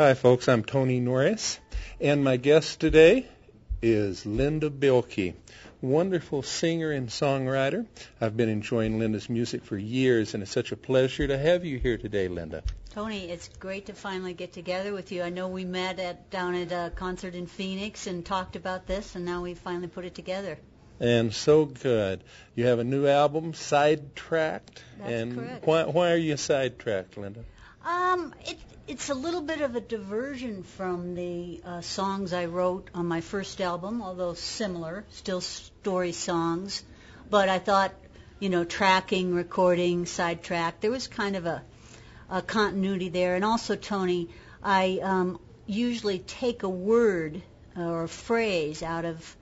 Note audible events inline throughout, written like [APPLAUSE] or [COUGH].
Hi, folks. I'm Tony Norris, and my guest today is Linda Bilque, wonderful singer and songwriter. I've been enjoying Linda's music for years, and it's such a pleasure to have you here today, Linda. Tony, it's great to finally get together with you. I know we met at down at a concert in Phoenix and talked about this, and now we finally put it together. And so good. You have a new album, Sidetracked. That's and correct. why why are you sidetracked, Linda? Um, it, it's a little bit of a diversion from the uh, songs I wrote on my first album, although similar, still story songs. But I thought, you know, tracking, recording, sidetrack, there was kind of a, a continuity there. And also, Tony, I um, usually take a word or a phrase out of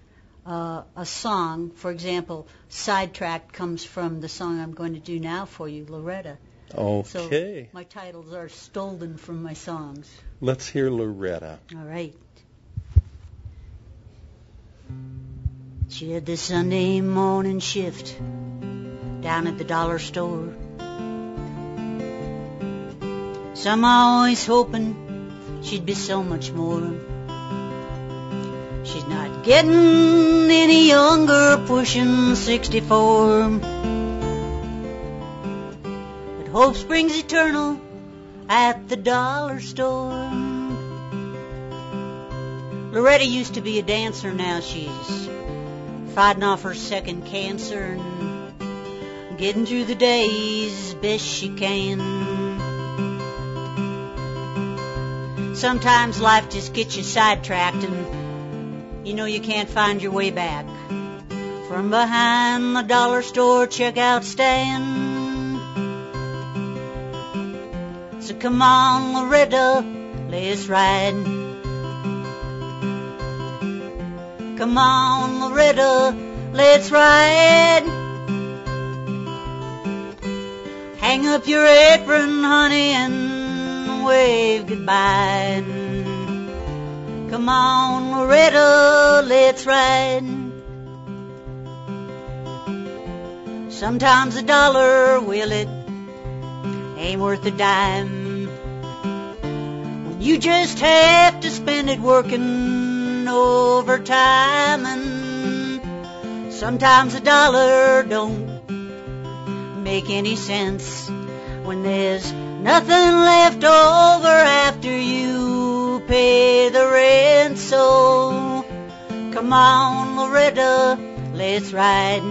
uh, a song. For example, sidetrack comes from the song I'm going to do now for you, Loretta. Okay. So my titles are stolen from my songs. Let's hear Loretta. All right. She had the Sunday morning shift down at the dollar store. Some always hoping she'd be so much more. She's not getting any younger, pushing 64. Hope springs eternal at the dollar store. Loretta used to be a dancer, now she's fighting off her second cancer and getting through the days best she can. Sometimes life just gets you sidetracked and you know you can't find your way back. From behind the dollar store checkout stand. So come on, Loretta, let's ride. Come on, Loretta, let's ride. Hang up your apron, honey, and wave goodbye. Come on, Loretta, let's ride. Sometimes a dollar, will it, ain't worth a dime. You just have to spend it working overtime. And sometimes a dollar don't make any sense when there's nothing left over after you pay the rent. So come on Loretta let's ride.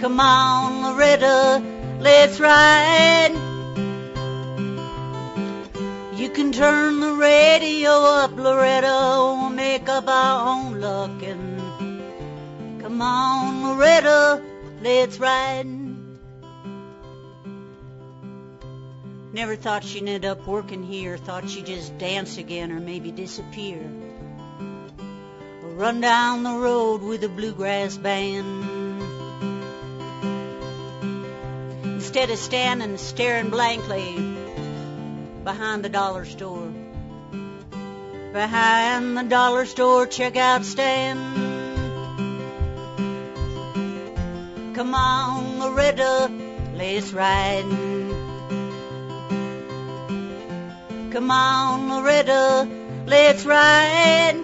Come on Loretta let's ride up, Loretta. We'll make up our own luck and come on, Loretta, let's ride. Never thought she'd end up working here. Thought she'd just dance again or maybe disappear. Or run down the road with a bluegrass band. Instead of standing staring blankly behind the dollar store. Behind the dollar store checkout stand. Come on, Loretta, let's ride. Come on, Loretta, let's ride.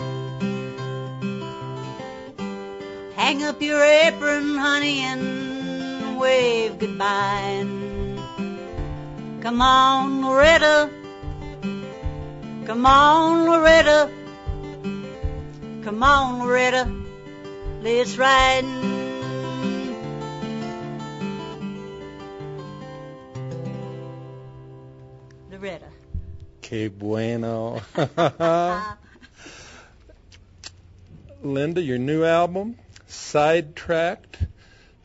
Hang up your apron, honey, and wave goodbye. Come on, Loretta. Come on, Loretta. Come on, Loretta. Let's ride. Loretta. Que bueno. [LAUGHS] Linda, your new album, Sidetracked.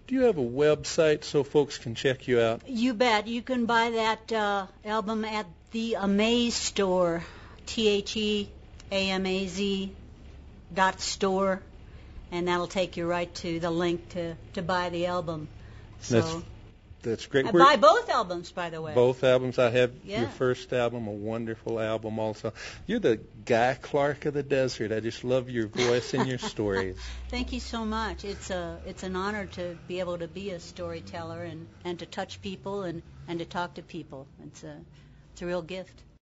Do you have a website so folks can check you out? You bet. You can buy that uh, album at the Amaze store, T H E A M A Z dot store, and that'll take you right to the link to, to buy the album. So That's That's great. I We're- buy both albums, by the way. both albums. I have Yeah. your first album, a wonderful album also. You're the Guy Clark of the desert. I just love your voice and your [LAUGHS] stories. Thank you so much. It's a it's an honor to be able to be a storyteller and and to touch people and and to talk to people. It's a It's a real gift.